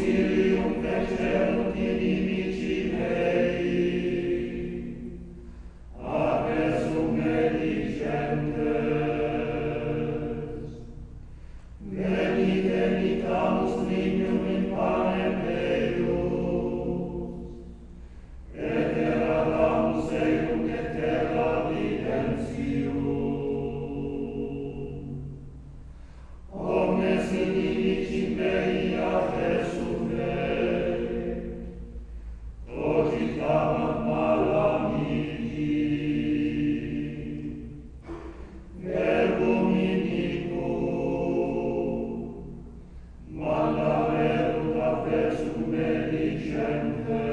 Spirit. Christian faith.